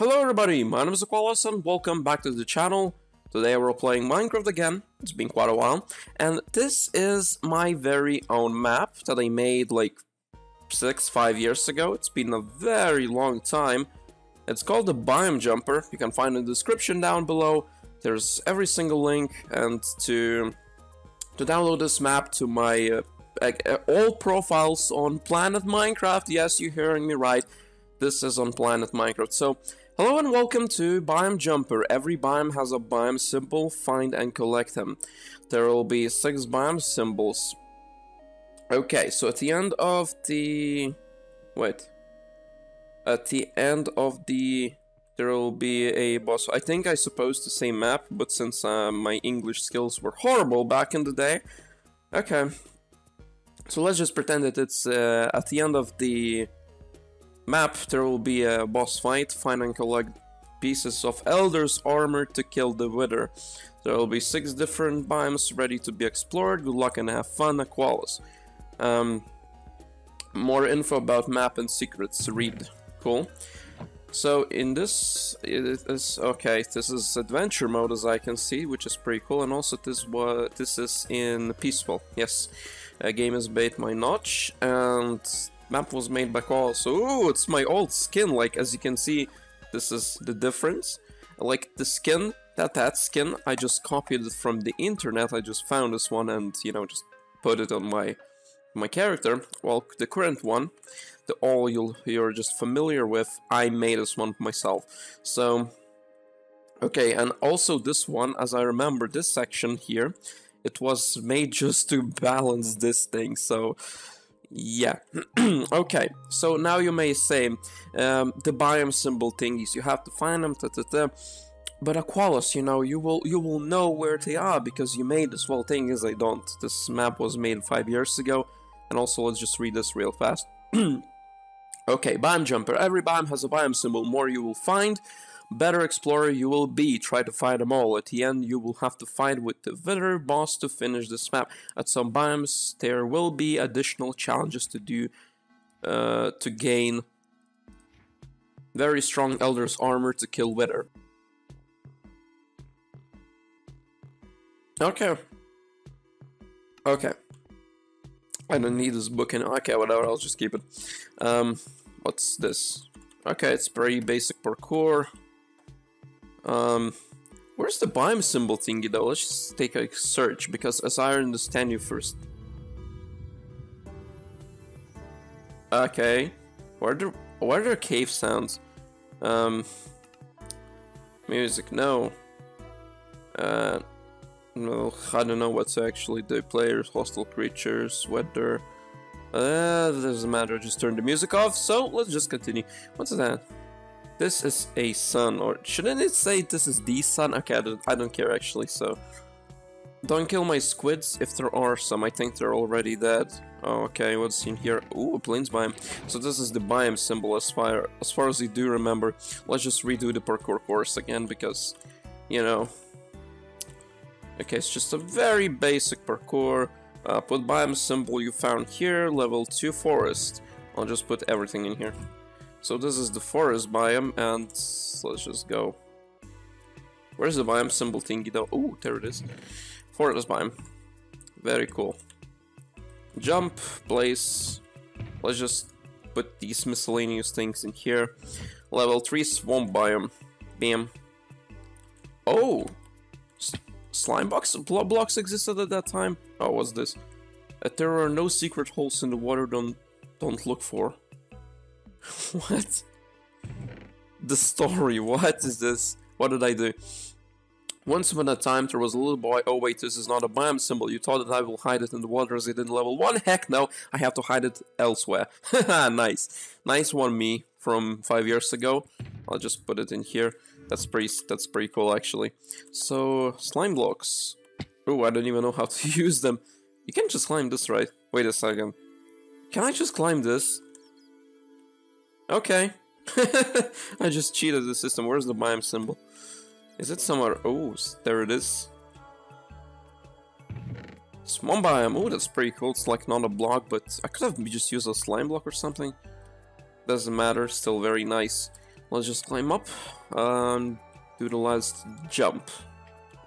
Hello everybody, my name is Equalas and welcome back to the channel. Today we're playing Minecraft again, it's been quite a while, and this is my very own map that I made like 6-5 years ago. It's been a very long time. It's called the Biome Jumper, you can find in the description down below. There's every single link and to to download this map to my uh, uh, all profiles on Planet Minecraft. Yes, you're hearing me right. This is on Planet Minecraft. So, hello and welcome to Biome Jumper. Every biome has a biome symbol. Find and collect them. There will be six biome symbols. Okay, so at the end of the... Wait. At the end of the... There will be a boss. I think I supposed to say map, but since uh, my English skills were horrible back in the day... Okay, so let's just pretend that it's uh, at the end of the map there will be a boss fight, find and collect pieces of Elder's armor to kill the Wither. There will be six different biomes ready to be explored, good luck and have fun, Equalas. Um, more info about map and secrets, read. Cool. So in this, it is okay. This is adventure mode as I can see, which is pretty cool. And also this what this is in peaceful. Yes, a game is made by Notch, and map was made by Call. So ooh, it's my old skin. Like as you can see, this is the difference. Like the skin, that that skin, I just copied it from the internet. I just found this one and you know just put it on my my character. Well, the current one the all you you're just familiar with, I made this one myself. So, okay, and also this one, as I remember, this section here, it was made just to balance this thing, so... Yeah. okay, so now you may say, um, the biome symbol thingies, you have to find them, ta, ta, ta. But Equalas, you know, you will you will know where they are because you made this. Well, thing is, I don't. This map was made five years ago, and also let's just read this real fast. Okay, biome jumper. Every biome has a biome symbol. More you will find, better explorer you will be. Try to find them all. At the end, you will have to fight with the Wither boss to finish this map. At some biomes, there will be additional challenges to do uh, to gain very strong Elder's armor to kill Wither. Okay. Okay. I don't need this book anymore. Okay, whatever, I'll just keep it. Um, what's this? Okay, it's very basic parkour. Um, where's the biome symbol thingy though? Let's just take a search, because as I understand you first. Okay. Where are where are there cave sounds? Um, music, no. Uh, no, I don't know what to actually do. Players, hostile creatures, weather. Uh, doesn't matter, just turn the music off, so let's just continue. What's that? This is a sun, or shouldn't it say this is the sun? Okay, I don't, I don't care actually, so... Don't kill my squids, if there are some, I think they're already dead. Oh, okay, what's in here? Ooh, a plains biome. So this is the biome symbol as far, as far as I do remember. Let's just redo the parkour course again, because, you know, Okay, it's just a very basic parkour. Uh, put biome symbol you found here, level 2 forest. I'll just put everything in here. So this is the forest biome, and let's just go. Where's the biome symbol thingy though? Oh, there it is. Forest biome. Very cool. Jump, place. Let's just put these miscellaneous things in here. Level 3 swamp biome. Bam. Oh! slime box blocks existed at that time? Oh, what's this? That there are no secret holes in the water, don't don't look for. what? The story, what is this? What did I do? Once upon a time, there was a little boy. Oh wait, this is not a biome symbol. You thought that I will hide it in the water as it in level 1? Heck no, I have to hide it elsewhere. nice. Nice one, me, from 5 years ago. I'll just put it in here. That's pretty, that's pretty cool, actually. So, slime blocks. Oh, I don't even know how to use them. You can just climb this, right? Wait a second. Can I just climb this? Okay. I just cheated the system. Where's the biome symbol? Is it somewhere? Oh, there it is. Swamp biome. Oh, that's pretty cool. It's like not a block, but I could have just used a slime block or something. Doesn't matter. Still very nice. let's just climb up and do the last jump.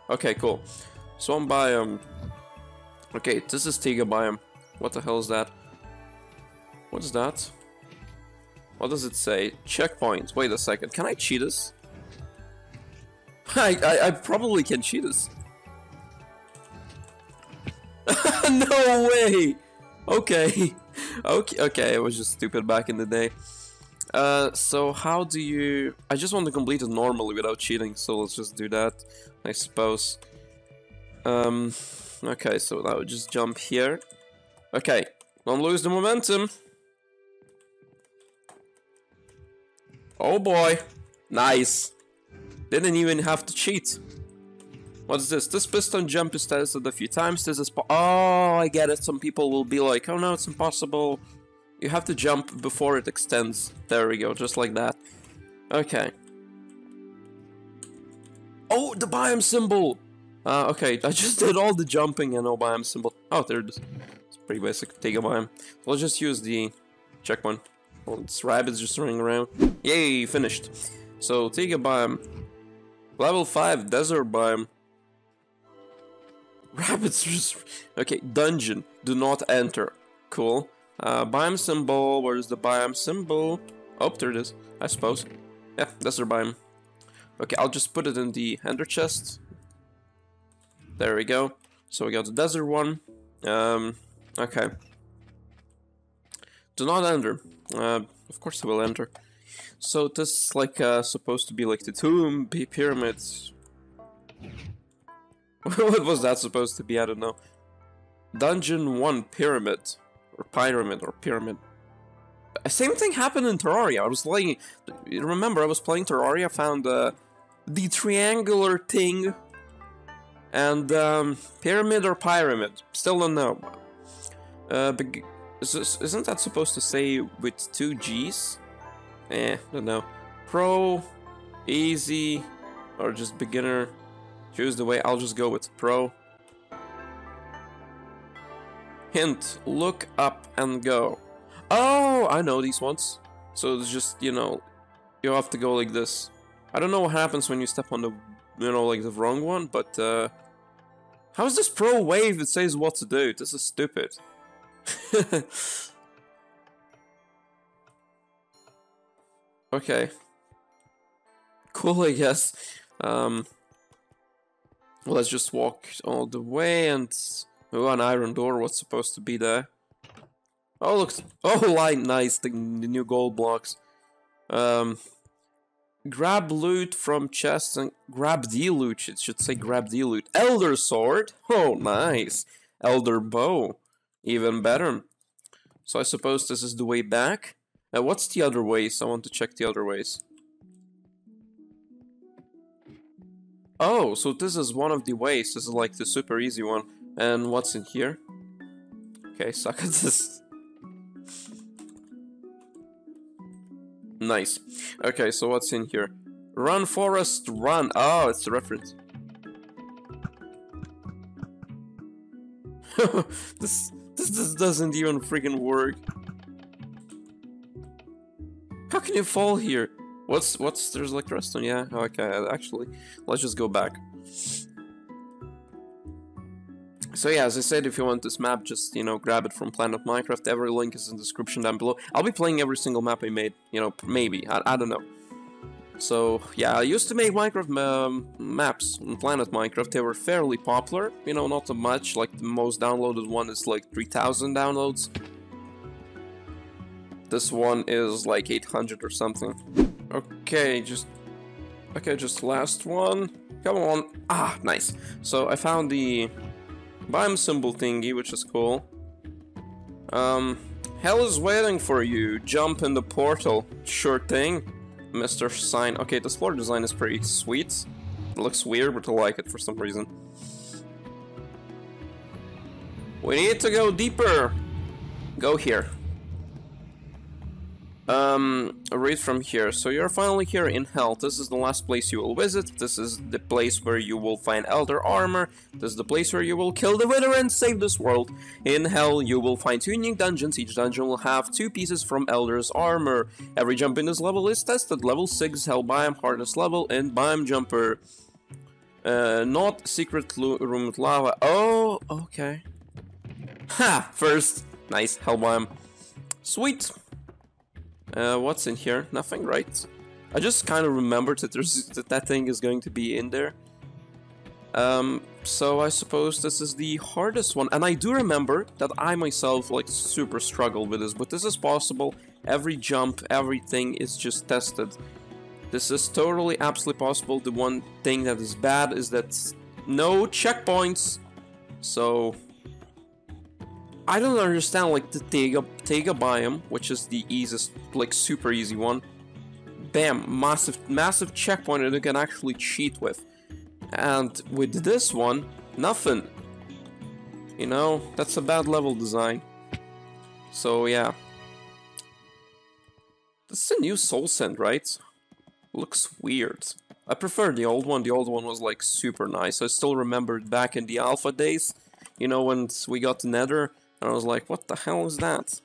Okay, cool. Swamp biome. Okay, this is Taiga biome. What the hell is that? What is that? What does it say? Checkpoint. Wait a second. Can I cheat this? I, I, I probably can cheat this. no way! Okay. Okay, okay, I was just stupid back in the day. Uh, so how do you... I just want to complete it normally without cheating, so let's just do that, I suppose. Um, okay, so now just jump here. Okay, don't lose the momentum. Oh boy, nice. Didn't even have to cheat. What is this? This piston jump is tested a few times. This is oh, I get it. Some people will be like, oh no, it's impossible. You have to jump before it extends. There we go, just like that. Okay. Oh, the biome symbol! Uh, okay, I just did all the jumping and no biome symbol. Oh, there it is. It's pretty basic. Take a biome. Let's just use the checkpoint. Well, it's rabbits just running around. Yay, finished. So, take a biome. Level 5, desert biome. Rabbits just... Okay, dungeon. Do not enter. Cool. Uh, biome symbol. Where's the biome symbol? Oh, there it is. I suppose. Yeah, desert biome. Okay, I'll just put it in the ender chest. There we go. So we got the desert one. Um, okay. Do not enter. Uh, of course I will enter. So this is like uh, supposed to be like the tomb, pyramids. what was that supposed to be? I don't know. Dungeon 1 Pyramid. Or Pyramid or Pyramid. Same thing happened in Terraria. I was playing... Remember, I was playing Terraria, found uh, the triangular thing. And um, Pyramid or Pyramid. Still don't know. Uh, isn't that supposed to say with two G's? Eh, I don't know. Pro, easy, or just beginner. Choose the way, I'll just go with pro. Hint, look up and go. Oh, I know these ones. So it's just, you know, you have to go like this. I don't know what happens when you step on the, you know, like the wrong one, but, uh... How is this pro wave? It says what to do. This is stupid. okay. Cool, I guess. Um... Let's just walk all the way and... Oh, an iron door, was supposed to be there? Oh, looks... Oh, light, nice, the, the new gold blocks. Um, grab loot from chests and grab the loot, it should say grab the loot. Elder sword! Oh, nice! Elder bow, even better. So I suppose this is the way back? Uh, what's the other ways? I want to check the other ways. Oh, so this is one of the ways. This is like the super easy one. And what's in here? Okay, suck at this. Nice. Okay, so what's in here? Run, Forest, run. Oh, it's a reference. this, this this doesn't even freaking work. How can you fall here? What's, what's, there's like redstone, yeah, oh, okay, actually, let's just go back. So yeah, as I said, if you want this map, just, you know, grab it from Planet Minecraft, every link is in the description down below. I'll be playing every single map I made, you know, maybe, I, I don't know. So, yeah, I used to make Minecraft um, maps on Planet Minecraft, they were fairly popular, you know, not so much, like the most downloaded one is like 3000 downloads. This one is like 800 or something. Okay, just... Okay, just last one. Come on. Ah, nice. So I found the biome symbol thingy, which is cool. Um, hell is waiting for you. Jump in the portal. Sure thing. Mr. Sign. Okay, this floor design is pretty sweet. It looks weird, but I like it for some reason. We need to go deeper. Go here. Um, read from here. So you're finally here in Hell. This is the last place you will visit. This is the place where you will find Elder Armor. This is the place where you will kill the Wither and save this world. In Hell, you will find two unique dungeons. Each dungeon will have two pieces from Elder's Armor. Every jump in this level is tested. Level 6 Hell Biome, hardest level, and Biome Jumper. Uh, not secret room with lava. Oh, okay. Ha! First. Nice, Hell Biome. Sweet. Uh, what's in here? Nothing, right? I just kind of remembered that there's that, that thing is going to be in there. Um, so I suppose this is the hardest one. And I do remember that I myself, like, super struggled with this. But this is possible. Every jump, everything is just tested. This is totally, absolutely possible. The one thing that is bad is that no checkpoints. So, I don't understand like the Tega, Taiga biome, which is the easiest, like super easy one. Bam, massive, massive checkpoint that you can actually cheat with. And with this one, nothing. You know, that's a bad level design. So yeah. This is a new Soul Sand, right? Looks weird. I prefer the old one. The old one was like super nice. I still remember it back in the alpha days. You know, when we got the nether and I was like, what the hell is that?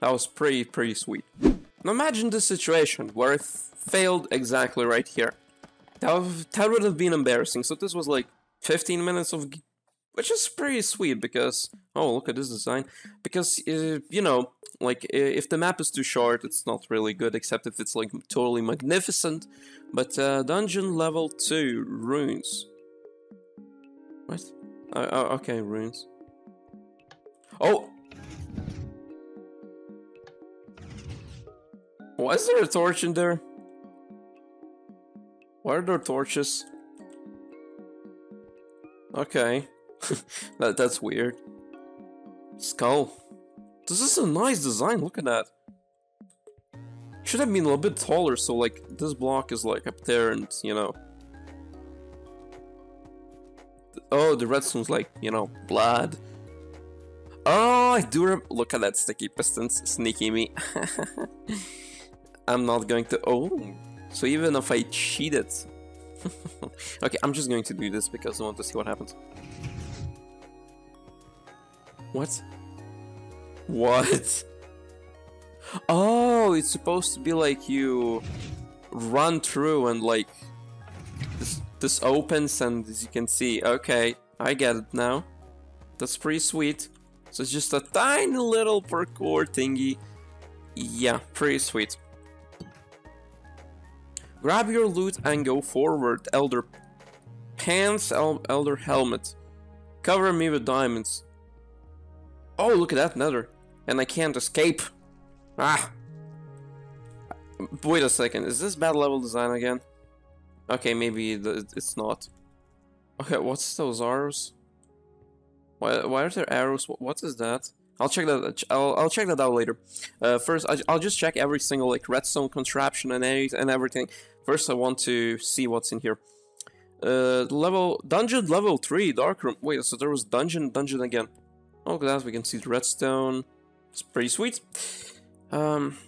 That was pretty, pretty sweet. Now imagine this situation where I failed exactly right here. That would, that would have been embarrassing. So this was like 15 minutes of... Which is pretty sweet because... Oh, look at this design. Because, uh, you know, like, if the map is too short, it's not really good, except if it's like totally magnificent. But uh, dungeon level 2, runes. What? Uh, uh okay, runes. Oh! Why is there a torch in there? Why are there torches? Okay. that, that's weird. Skull. This is a nice design, look at that. Should have been a little bit taller, so like, this block is like up there and, you know... Oh, the redstone's like, you know, blood. Oh, I do Look at that sticky pistons. sneaking me. I'm not going to... Oh. So even if I cheated... okay, I'm just going to do this because I want to see what happens. What? What? Oh, it's supposed to be like you run through and like this, this opens and as you can see, okay, I get it now. That's pretty sweet. So it's just a tiny little parkour thingy. Yeah, pretty sweet. Grab your loot and go forward, Elder Pants, El Elder Helmet. Cover me with diamonds. Oh, look at that nether. And I can't escape. Ah! Wait a second, is this bad level design again? Okay, maybe it's not. Okay, what's those arrows? Why, why are there arrows? What is that? I'll check that. I'll, I'll check that out later. Uh, first, I, will just check every single like redstone contraption and and everything. First, I want to see what's in here. Uh, level dungeon level three dark room. Wait, so there was dungeon dungeon again. Oh, that we can see the redstone. It's pretty sweet. Um.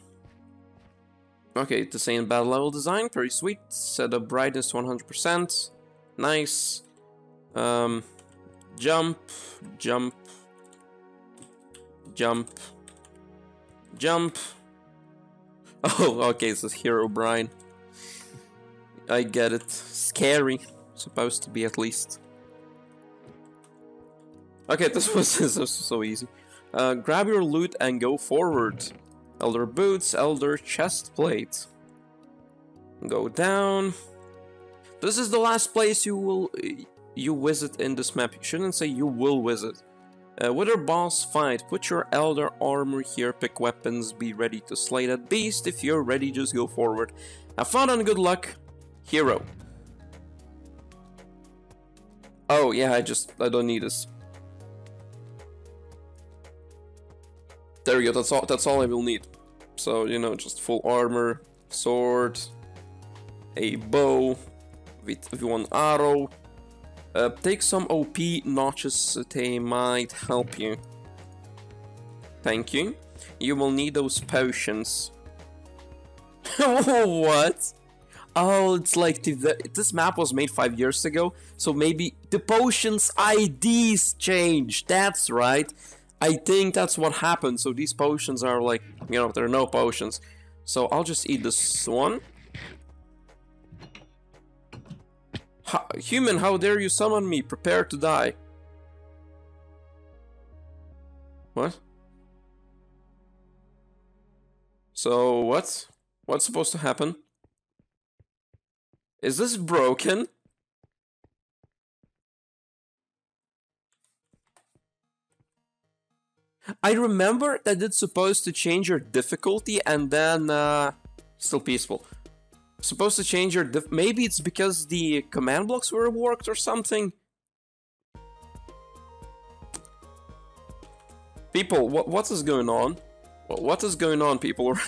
Okay, the same bad level design, pretty sweet. Set up brightness 100%. Nice. Um, Jump, jump, jump, jump. Oh, okay, so here O'Brien. I get it. Scary. Supposed to be at least. Okay, this was so, so easy. Uh, grab your loot and go forward. Elder boots, elder chest plate. Go down. This is the last place you will you visit in this map. You shouldn't say you will visit. Uh, Wither boss fight, put your elder armor here, pick weapons, be ready to slay that beast. If you're ready, just go forward. Have fun and good luck, hero. Oh yeah, I just, I don't need this. There we go, that's all, that's all I will need. So, you know, just full armor, sword, a bow, with one arrow, uh, take some OP notches, they might help you. Thank you. You will need those potions. what? Oh, it's like the, this map was made five years ago, so maybe the potions IDs changed. That's right. I think that's what happened. So these potions are like, you know, there are no potions. So I'll just eat this one. Human, how dare you summon me? Prepare to die. What? So what? What's supposed to happen? Is this broken? I remember that it's supposed to change your difficulty and then uh, still peaceful. Supposed to change your maybe it's because the command blocks were worked or something. People, what what is going on? What is going on, people?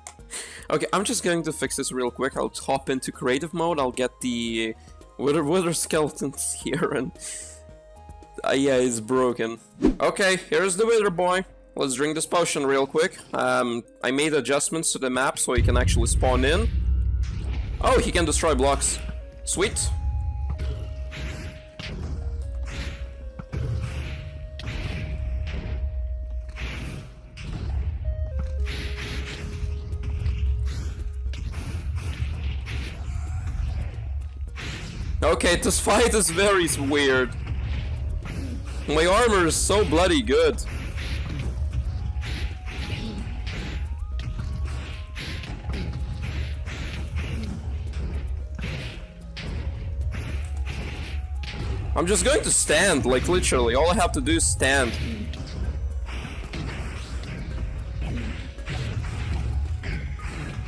okay, I'm just going to fix this real quick. I'll hop into creative mode. I'll get the wither wither skeletons here and uh, yeah, it's broken. Okay, here's the wither boy. Let's drink this potion real quick. Um, I made adjustments to the map so he can actually spawn in. Oh, he can destroy blocks. Sweet. Okay, this fight is very weird. My armor is so bloody good. I'm just going to stand, like literally, all I have to do is stand.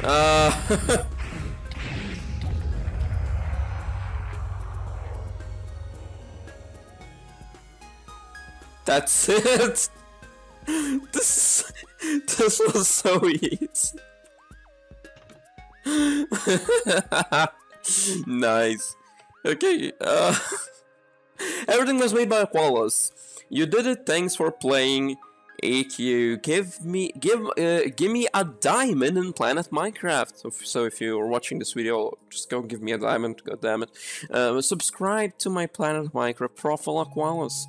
Uh... That's it. This this was so easy. nice. Okay. Uh, everything was made by Equalas. You did it. Thanks for playing. AQ, give me give uh, give me a diamond in Planet Minecraft. So, so if you are watching this video, just go give me a diamond. God damn it! Uh, subscribe to my Planet Minecraft profile, Equalas.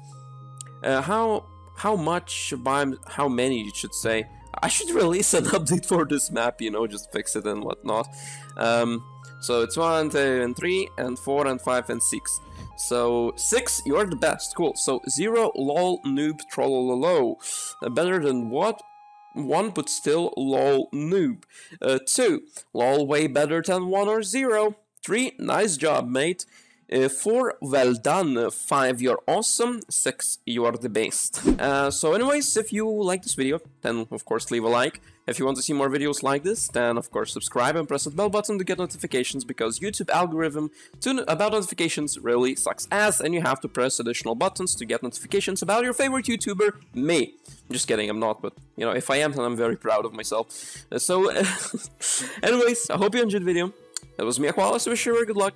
Uh, how how much by how many you should say? I should release an update for this map, you know, just fix it and whatnot. Um, so it's one, and three, and four, and five, and six. So six, you're the best. Cool. So zero, lol, noob, trollololo. Uh, better than what? One, but still lol, noob. Uh, two, lol, way better than one or zero. Three, nice job, mate. Uh, four, well done. Five, you're awesome. Six, you are the best. Uh, so anyways, if you like this video, then of course leave a like. If you want to see more videos like this, then of course subscribe and press the bell button to get notifications because YouTube algorithm to about notifications really sucks ass and you have to press additional buttons to get notifications about your favorite YouTuber, me. I'm just kidding, I'm not, but you know, if I am, then I'm very proud of myself. Uh, so anyways, I hope you enjoyed the video. That was me, Equalas, wish you very good luck